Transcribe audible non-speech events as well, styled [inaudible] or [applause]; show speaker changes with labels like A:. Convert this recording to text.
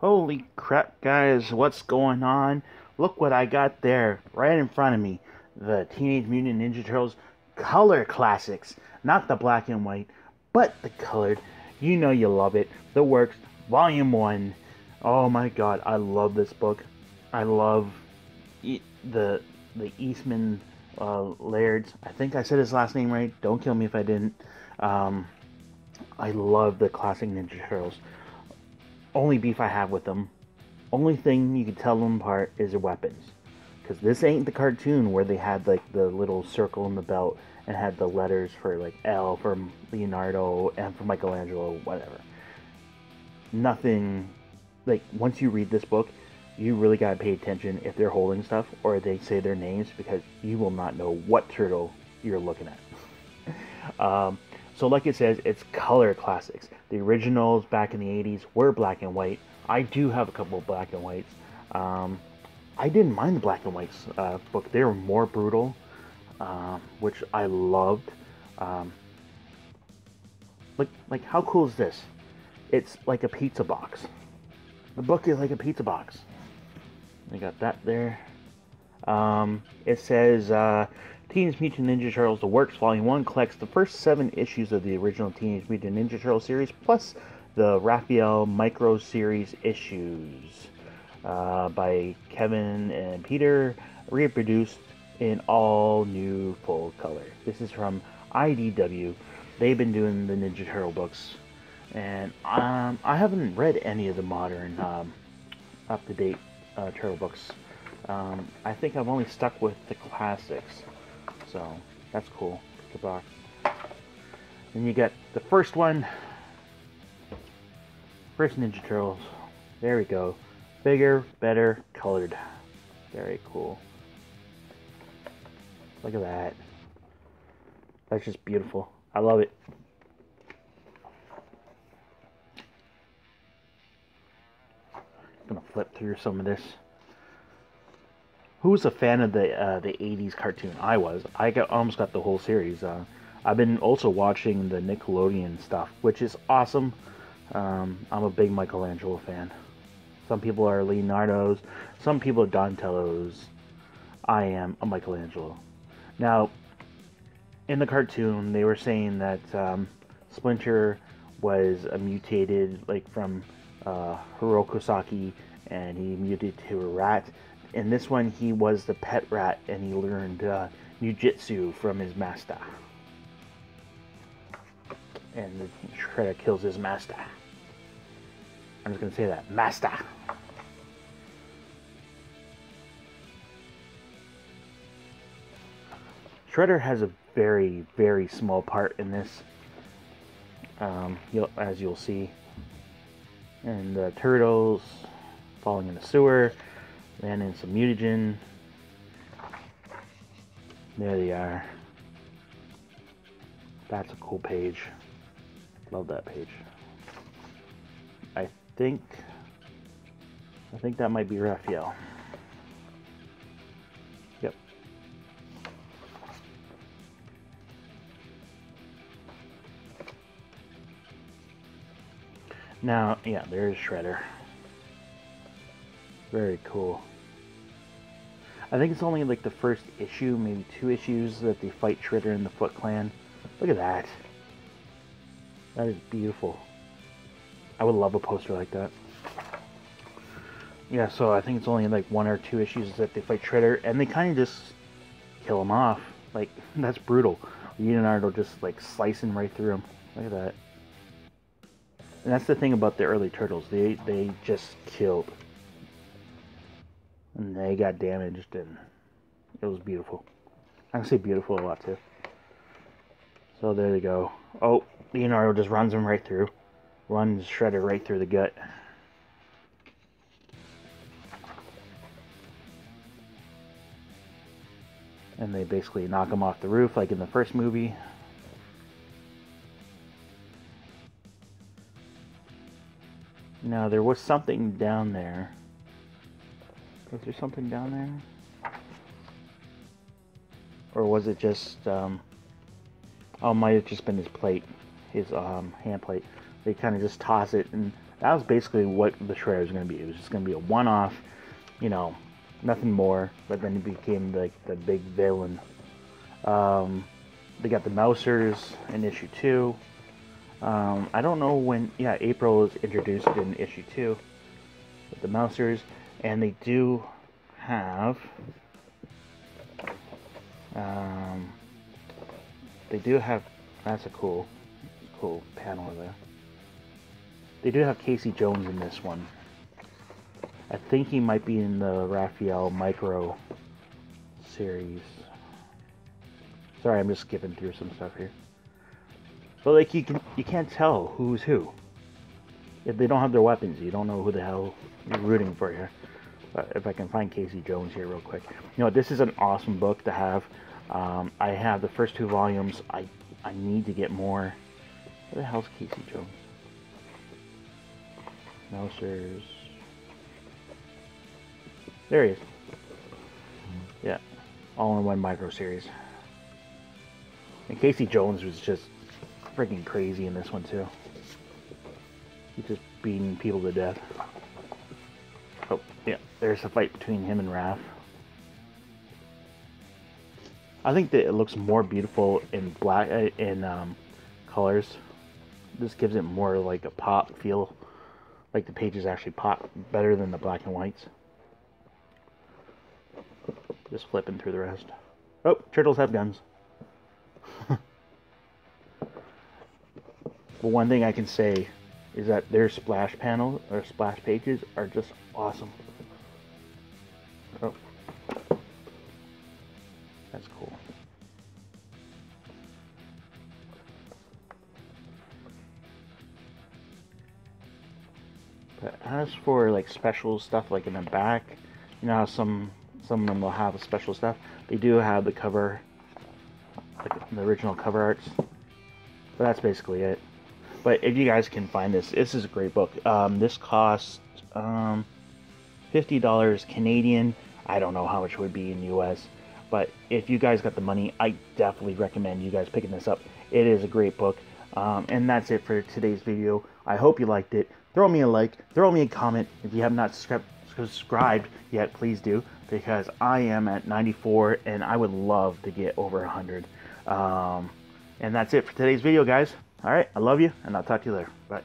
A: Holy crap, guys, what's going on? Look what I got there, right in front of me. The Teenage Mutant Ninja Turtles color classics. Not the black and white, but the colored. You know you love it. The Works, Volume 1. Oh my god, I love this book. I love the the Eastman uh, Lairds. I think I said his last name right. Don't kill me if I didn't. Um, I love the classic Ninja Turtles only beef I have with them. Only thing you can tell them apart is their weapons. Because this ain't the cartoon where they had like the little circle in the belt and had the letters for like L for Leonardo and for Michelangelo, whatever. Nothing like once you read this book, you really gotta pay attention if they're holding stuff or they say their names because you will not know what turtle you're looking at. [laughs] um, so, like it says, it's color classics. The originals back in the 80s were black and white. I do have a couple of black and whites. Um, I didn't mind the black and whites uh, book. They were more brutal, uh, which I loved. Um, like, like how cool is this? It's like a pizza box. The book is like a pizza box. I got that there. Um, it says uh, Teenage Mutant Ninja Turtles The Works Volume 1 collects the first seven issues of the original Teenage Mutant Ninja Turtle series, plus the Raphael Micro Series issues uh, by Kevin and Peter, reproduced in all new full color. This is from IDW. They've been doing the Ninja Turtle books, and um, I haven't read any of the modern, um, up to date uh, Turtle books. Um, I think I've only stuck with the classics. So that's cool. The box. Then you get the first one. First Ninja Turtles. There we go. Bigger, better, colored. Very cool. Look at that. That's just beautiful. I love it. I'm gonna flip through some of this who was a fan of the uh, the 80s cartoon? I was. I got almost got the whole series. Uh, I've been also watching the Nickelodeon stuff, which is awesome. Um, I'm a big Michelangelo fan. Some people are Leonardo's, some people are Donatello's. I am a Michelangelo. Now, in the cartoon, they were saying that um, Splinter was mutated, like from uh, Hirokosaki, and he mutated to a rat in this one, he was the pet rat and he learned uh, from his master. And the Shredder kills his master. I'm just going to say that. Master. Shredder has a very, very small part in this, um, you'll, as you'll see. And the turtles falling in the sewer. Land in some mutagen. There they are. That's a cool page. Love that page. I think I think that might be Raphael. Yep. Now, yeah, there's Shredder. Very cool. I think it's only like the first issue, maybe two issues, that they fight Shredder and the Foot Clan. Look at that. That is beautiful. I would love a poster like that. Yeah, so I think it's only like one or two issues that they fight Shredder, and they kind of just kill him off. Like, [laughs] that's brutal. Leonardo just like slicing right through him. Look at that. And that's the thing about the early Turtles. They, they just killed and they got damaged and it was beautiful. I can say beautiful a lot too. So there they go. Oh, Leonardo just runs him right through. Runs Shredder right through the gut. And they basically knock him off the roof like in the first movie. Now there was something down there. Was there something down there? Or was it just, um, oh, might have just been his plate, his um, hand plate. They kind of just toss it, and That was basically what the Shredder was going to be. It was just going to be a one-off, you know, nothing more. But then he became like the big villain. Um, they got the Mousers in issue two. Um, I don't know when. Yeah, April was introduced in issue two with the Mousers, and they do have. Um, they do have. That's a cool, cool panel there. They do have Casey Jones in this one. I think he might be in the Raphael Micro series. Sorry, I'm just skipping through some stuff here. So like you can you can't tell who's who. If they don't have their weapons, you don't know who the hell you're rooting for here. But if I can find Casey Jones here real quick. You know, this is an awesome book to have. Um, I have the first two volumes. I I need to get more. Where the hell's Casey Jones? Mousers. There he is. Yeah, all in one micro series. And Casey Jones was just freaking crazy in this one too. He's just beating people to death. Yeah, there's a fight between him and Raph. I think that it looks more beautiful in black uh, in um, colors. This gives it more like a pop feel, like the pages actually pop better than the black and whites. Just flipping through the rest. Oh, turtles have guns. [laughs] but one thing I can say is that their splash panel or splash pages are just awesome. Oh. That's cool. But as for like special stuff like in the back, you know how some some of them will have special stuff. They do have the cover, like the original cover arts. But that's basically it. But if you guys can find this, this is a great book. Um, this cost um, $50 Canadian. I don't know how much it would be in the US. But if you guys got the money, I definitely recommend you guys picking this up. It is a great book. Um, and that's it for today's video. I hope you liked it. Throw me a like. Throw me a comment. If you have not subscribed yet, please do. Because I am at 94 and I would love to get over 100. Um, and that's it for today's video, guys. All right, I love you, and I'll talk to you later. Bye.